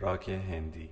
راک هندی.